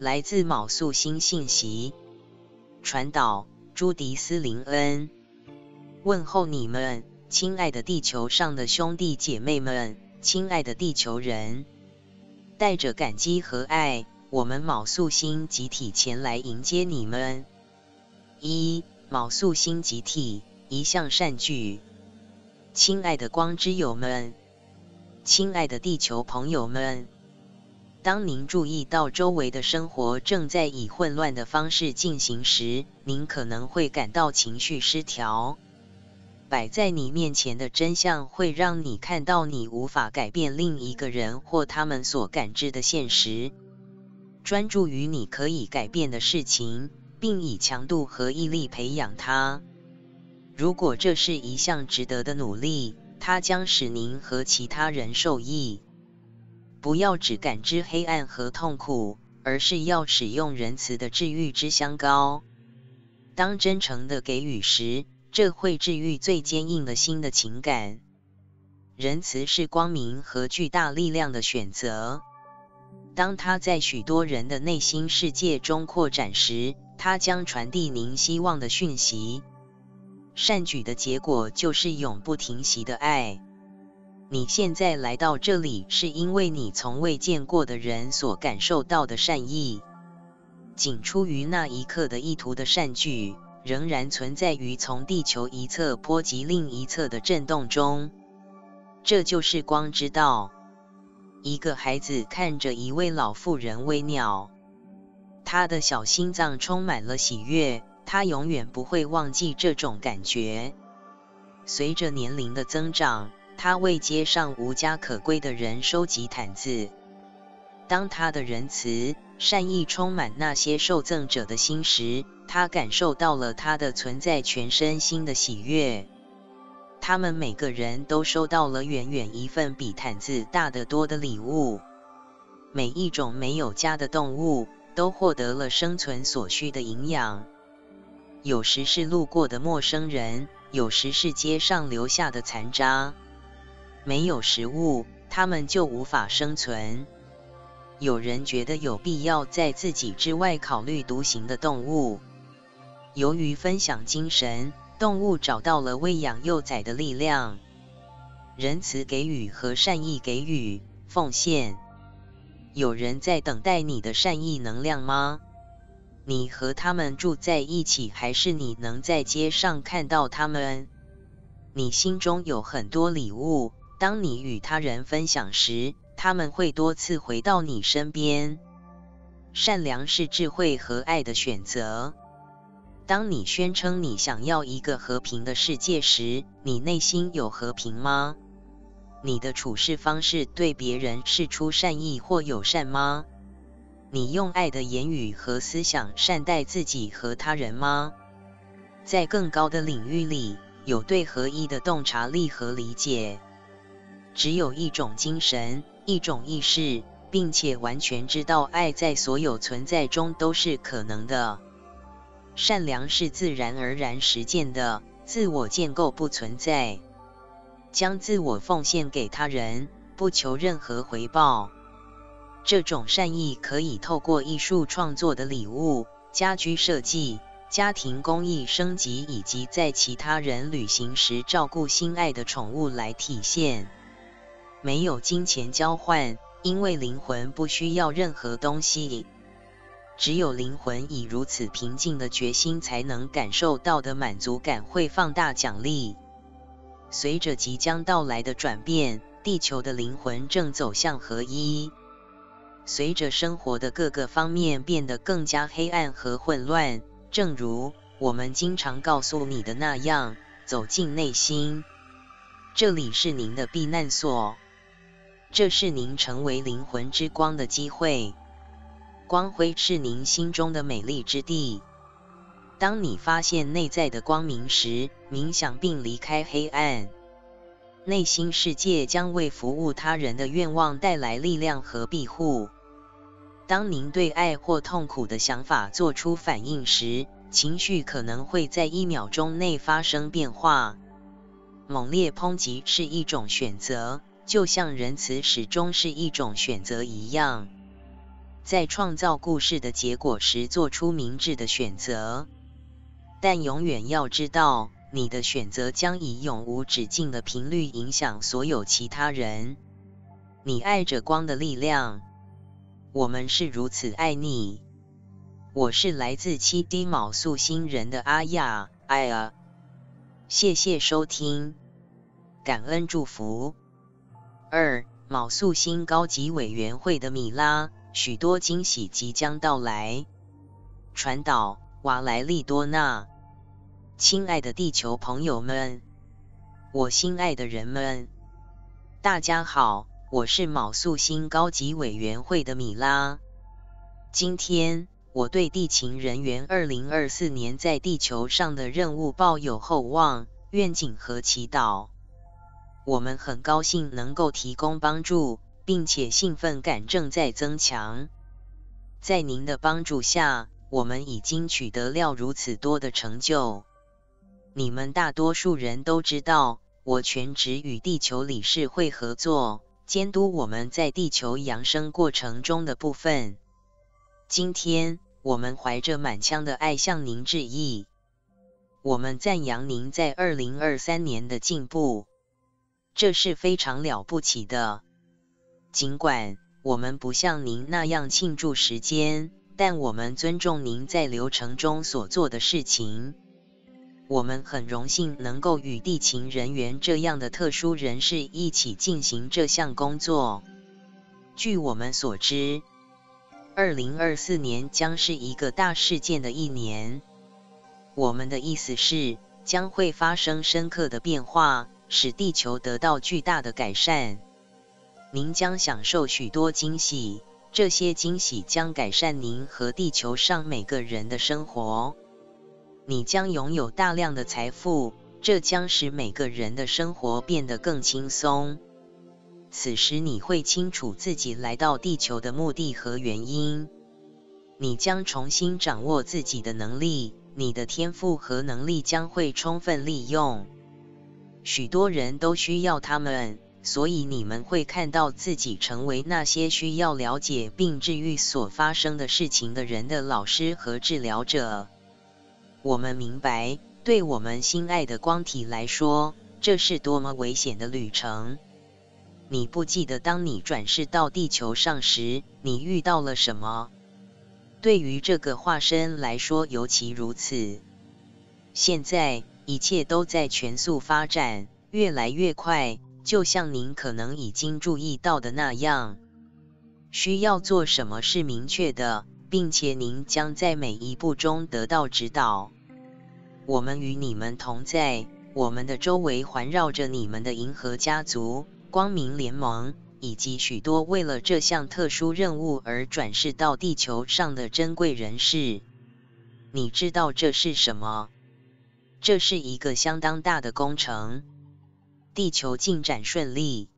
来自卯宿星信息，传导朱迪斯林恩，问候你们，亲爱的地球上的兄弟姐妹们，亲爱的地球人，带着感激和爱，我们卯宿星集体前来迎接你们。一卯宿星集体一向善聚，亲爱的光之友们，亲爱的地球朋友们。当您注意到周围的生活正在以混乱的方式进行时，您可能会感到情绪失调。摆在你面前的真相会让你看到你无法改变另一个人或他们所感知的现实。专注于你可以改变的事情，并以强度和毅力培养它。如果这是一项值得的努力，它将使您和其他人受益。不要只感知黑暗和痛苦，而是要使用仁慈的治愈之香膏。当真诚的给予时，这会治愈最坚硬的心的情感。仁慈是光明和巨大力量的选择。当它在许多人的内心世界中扩展时，它将传递您希望的讯息。善举的结果就是永不停息的爱。你现在来到这里，是因为你从未见过的人所感受到的善意。仅出于那一刻的意图的善举，仍然存在于从地球一侧波及另一侧的震动中。这就是光之道。一个孩子看着一位老妇人喂鸟，他的小心脏充满了喜悦。他永远不会忘记这种感觉。随着年龄的增长。他为街上无家可归的人收集毯子。当他的仁慈、善意充满那些受赠者的心时，他感受到了他的存在全身心的喜悦。他们每个人都收到了远远一份比毯子大得多的礼物。每一种没有家的动物都获得了生存所需的营养。有时是路过的陌生人，有时是街上留下的残渣。没有食物，他们就无法生存。有人觉得有必要在自己之外考虑独行的动物。由于分享精神，动物找到了喂养幼崽的力量。仁慈给予和善意给予奉献。有人在等待你的善意能量吗？你和他们住在一起，还是你能在街上看到他们？你心中有很多礼物。当你与他人分享时，他们会多次回到你身边。善良是智慧和爱的选择。当你宣称你想要一个和平的世界时，你内心有和平吗？你的处事方式对别人是出善意或友善吗？你用爱的言语和思想善待自己和他人吗？在更高的领域里，有对合一的洞察力和理解。只有一种精神，一种意识，并且完全知道爱在所有存在中都是可能的。善良是自然而然实践的，自我建构不存在。将自我奉献给他人，不求任何回报。这种善意可以透过艺术创作的礼物、家居设计、家庭公益升级，以及在其他人旅行时照顾心爱的宠物来体现。没有金钱交换，因为灵魂不需要任何东西。只有灵魂以如此平静的决心，才能感受到的满足感会放大奖励。随着即将到来的转变，地球的灵魂正走向合一。随着生活的各个方面变得更加黑暗和混乱，正如我们经常告诉你的那样，走进内心，这里是您的避难所。这是您成为灵魂之光的机会。光辉是您心中的美丽之地。当你发现内在的光明时，冥想并离开黑暗，内心世界将为服务他人的愿望带来力量和庇护。当您对爱或痛苦的想法做出反应时，情绪可能会在一秒钟内发生变化。猛烈抨击是一种选择。就像仁慈始终是一种选择一样，在创造故事的结果时做出明智的选择。但永远要知道，你的选择将以永无止境的频率影响所有其他人。你爱着光的力量，我们是如此爱你。我是来自七 D 卯宿星人的阿亚，艾尔，谢谢收听，感恩祝福。二卯宿星高级委员会的米拉，许多惊喜即将到来。传导瓦莱利多纳，亲爱的地球朋友们，我心爱的人们，大家好，我是卯宿星高级委员会的米拉，今天。我对地勤人员二零二四年在地球上的任务抱有厚望、愿景和祈祷。我们很高兴能够提供帮助，并且兴奋感正在增强。在您的帮助下，我们已经取得了如此多的成就。你们大多数人都知道，我全职与地球理事会合作，监督我们在地球扬升过程中的部分。今天，我们怀着满腔的爱向您致意。我们赞扬您在二零二三年的进步，这是非常了不起的。尽管我们不像您那样庆祝时间，但我们尊重您在流程中所做的事情。我们很荣幸能够与地勤人员这样的特殊人士一起进行这项工作。据我们所知。二零二四年将是一个大事件的一年。我们的意思是，将会发生深刻的变化，使地球得到巨大的改善。您将享受许多惊喜，这些惊喜将改善您和地球上每个人的生活。你将拥有大量的财富，这将使每个人的生活变得更轻松。此时你会清楚自己来到地球的目的和原因。你将重新掌握自己的能力，你的天赋和能力将会充分利用。许多人都需要他们，所以你们会看到自己成为那些需要了解并治愈所发生的事情的人的老师和治疗者。我们明白，对我们心爱的光体来说，这是多么危险的旅程。你不记得当你转世到地球上时，你遇到了什么？对于这个化身来说尤其如此。现在一切都在全速发展，越来越快，就像您可能已经注意到的那样。需要做什么是明确的，并且您将在每一步中得到指导。我们与你们同在，我们的周围环绕着你们的银河家族。光明联盟以及许多为了这项特殊任务而转世到地球上的珍贵人士，你知道这是什么？这是一个相当大的工程。地球进展顺利，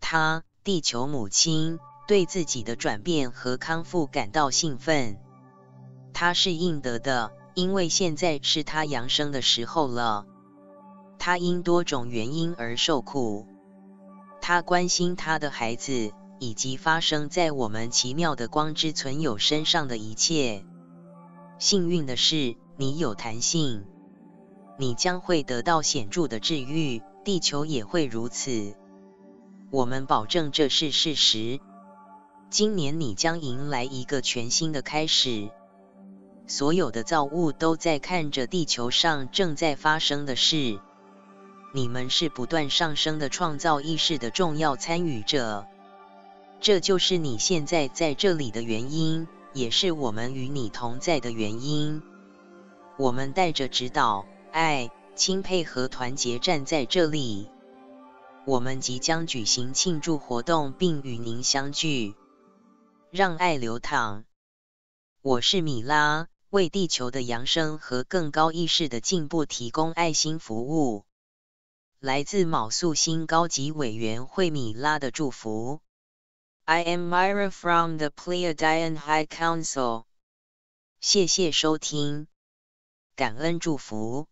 他，地球母亲，对自己的转变和康复感到兴奋。他是应得的，因为现在是他扬升的时候了。他因多种原因而受苦。他关心他的孩子，以及发生在我们奇妙的光之存有身上的一切。幸运的是，你有弹性，你将会得到显著的治愈，地球也会如此。我们保证这是事实。今年你将迎来一个全新的开始。所有的造物都在看着地球上正在发生的事。你们是不断上升的创造意识的重要参与者，这就是你现在在这里的原因，也是我们与你同在的原因。我们带着指导、爱、钦佩和团结站在这里。我们即将举行庆祝活动，并与您相聚。让爱流淌。我是米拉，为地球的扬升和更高意识的进步提供爱心服务。来自卯宿星高级委员会米拉的祝福。I am Myra from the Pleiadian High Council。谢谢收听，感恩祝福。